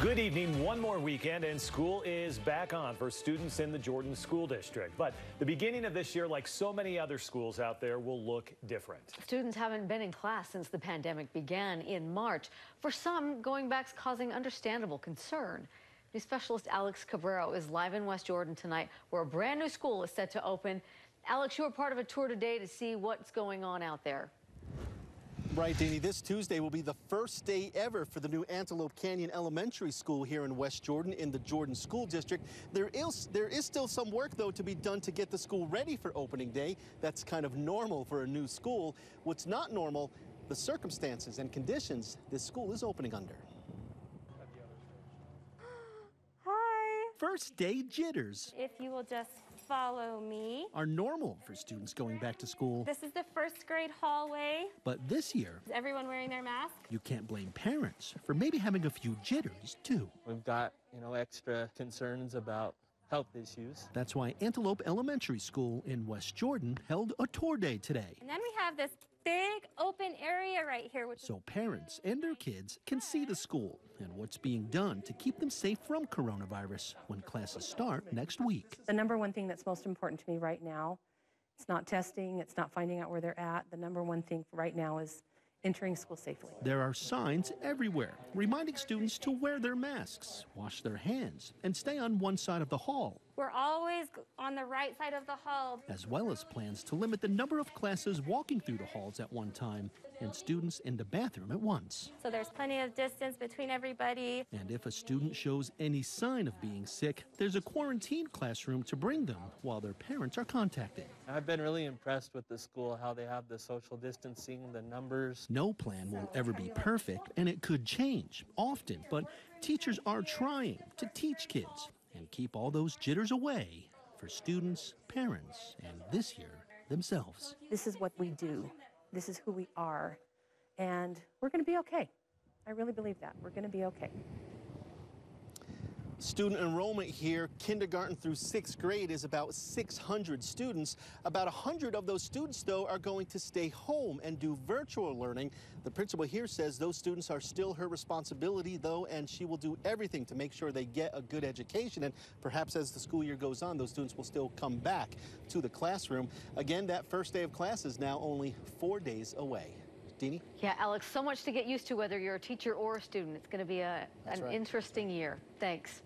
Good evening. One more weekend and school is back on for students in the Jordan School District. But the beginning of this year, like so many other schools out there, will look different. Students haven't been in class since the pandemic began in March. For some, going back's causing understandable concern. News specialist Alex Cabrero is live in West Jordan tonight, where a brand new school is set to open. Alex, you were part of a tour today to see what's going on out there. Right, Danny. This Tuesday will be the first day ever for the new Antelope Canyon Elementary School here in West Jordan in the Jordan School District. There is, there is still some work, though, to be done to get the school ready for opening day. That's kind of normal for a new school. What's not normal, the circumstances and conditions this school is opening under. First day jitters If you will just follow me. are normal for students going back to school. This is the first grade hallway. But this year, Is everyone wearing their mask? you can't blame parents for maybe having a few jitters, too. We've got, you know, extra concerns about health issues. That's why Antelope Elementary School in West Jordan held a tour day today. And then we have this big open area right here, which so parents and their kids can see the school and what's being done to keep them safe from coronavirus when classes start next week. The number one thing that's most important to me right now, it's not testing, it's not finding out where they're at. The number one thing right now is entering school safely. There are signs everywhere reminding students to wear their masks, wash their hands, and stay on one side of the hall, we're always on the right side of the hall. as well as plans to limit the number of classes walking through the halls at one time and students in the bathroom at once. So there's plenty of distance between everybody. And if a student shows any sign of being sick, there's a quarantine classroom to bring them while their parents are contacted. I've been really impressed with the school, how they have the social distancing, the numbers. No plan will ever be perfect, and it could change often, but teachers are trying to teach kids and keep all those jitters away for students, parents, and this year, themselves. This is what we do, this is who we are, and we're going to be okay. I really believe that. We're going to be okay. Student enrollment here, kindergarten through sixth grade, is about 600 students. About 100 of those students, though, are going to stay home and do virtual learning. The principal here says those students are still her responsibility, though, and she will do everything to make sure they get a good education. And perhaps as the school year goes on, those students will still come back to the classroom. Again, that first day of class is now only four days away. Deanie? Yeah, Alex, so much to get used to whether you're a teacher or a student. It's going to be a, an right. interesting year. Thanks.